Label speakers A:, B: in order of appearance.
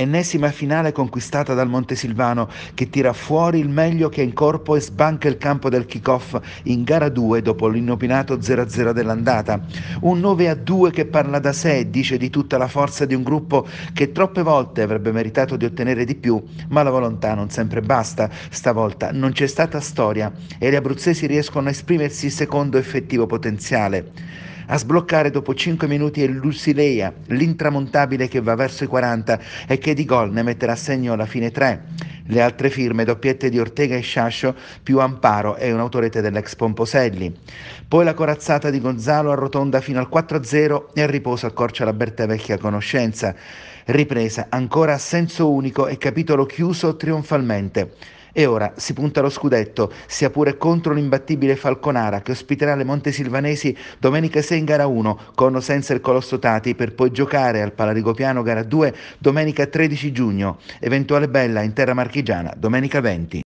A: Ennesima finale conquistata dal Montesilvano che tira fuori il meglio che è in corpo e sbanca il campo del kick-off in gara 2 dopo l'inopinato 0-0 dell'andata. Un 9-2 che parla da sé e dice di tutta la forza di un gruppo che troppe volte avrebbe meritato di ottenere di più, ma la volontà non sempre basta. Stavolta non c'è stata storia e gli abruzzesi riescono a esprimersi secondo effettivo potenziale. A sbloccare dopo 5 minuti è Lucileia, l'intramontabile che va verso i 40 e che di gol ne metterà a segno alla fine 3. Le altre firme, doppiette di Ortega e Sciascio, più Amparo e un'autorete dell'ex Pomposelli. Poi la corazzata di Gonzalo arrotonda fino al 4-0 e a riposo accorcia la Berta vecchia conoscenza. Ripresa ancora a senso unico e capitolo chiuso trionfalmente. E ora si punta allo scudetto, sia pure contro l'imbattibile Falconara che ospiterà le Montesilvanesi domenica 6 in gara 1 con o senza il Colosso Tati per poi giocare al Palarigopiano gara 2 domenica 13 giugno. Eventuale bella in terra marchigiana domenica 20.